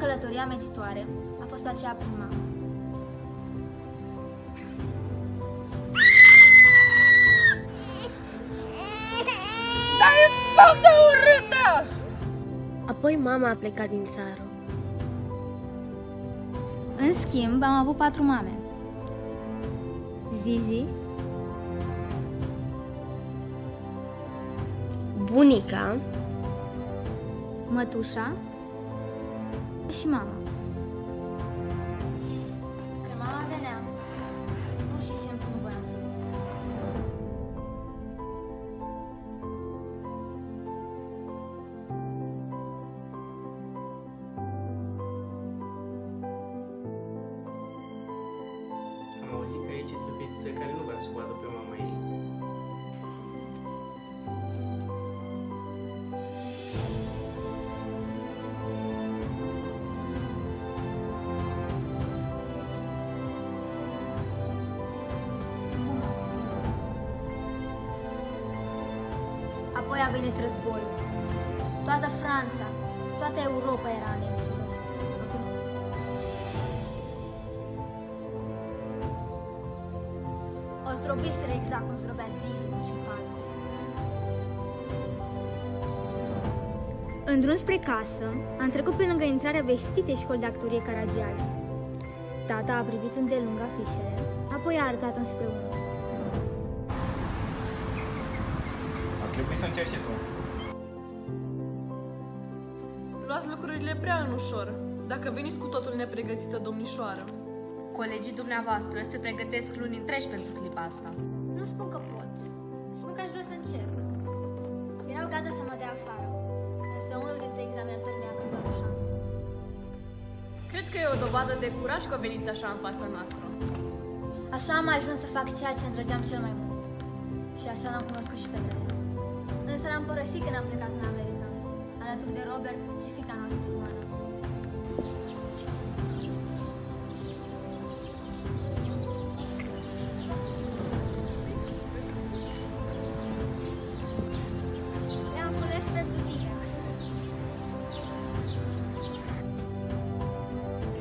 călătorie amețitoare a fost aceea prin mama. Dar e foarte urâtă! Apoi mama a plecat din țară. În schimb, am avut patru mame. Zizi, Bunica, mătușa și mama. Când mama venea, pur și simplu nu voiam să o văd. Am auzit că aici este o fetiță care nu vrea să o vadă pe mama ei. Apoi a venit războiul. Toată Franța, toată Europa era în emisiune. O zdrobiseră exact cum zdrobea Zizi în Cimpana. În drum spre casă, am trecut pe lângă intrarea vestitei școli de actorie Caragiale. Tata a privit îndelung afișele, apoi a arătat înspre unul. Ar trebui să încerci și tu. Luați lucrurile prea în ușor. Dacă veniți cu totul nepregătită, domnișoară. Colegii dumneavoastră se pregătesc luni întregi pentru clipa asta. Nu spun că pot. Spun că aș vrea să încerc. Erau gata să mă dea afară. Însă unul dintre examinatori mi-a acordat o șansă. Cred că e o dovadă de curaj că veniți așa în fața noastră. Așa am ajuns să fac ceea ce îmi drăgeam cel mai mult. Și așa l-am cunoscut și pe Drăgea. Însă l-am părăsit când am plecat în America, alături de Robert și fica noastră, Ioana. Le-am cules pentru tine.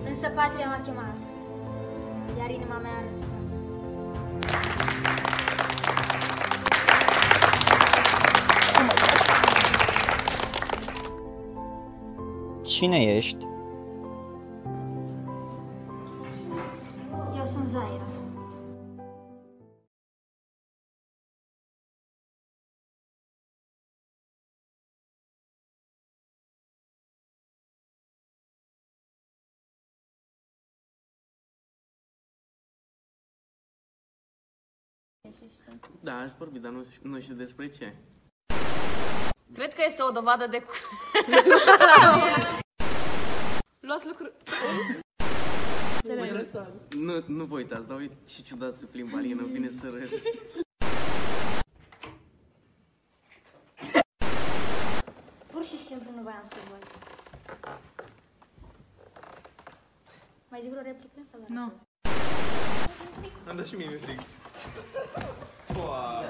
Însă patria m-a chemat, iar inima mea a răspuns. Cine ești? Eu sunt Zaira. Da, aș vorbi, dar nu, nu știu despre ce. Cred că este o dovadă de... cu- Luați lucruri... Nu, nu vă uitați, dar uite ce ciudat se plimbă Alina, îmi vine să râd. Pur și simplu nu voiam să o văd. Mai zic o replică sau Nu. Am dat și mie mi-e frig. Foa.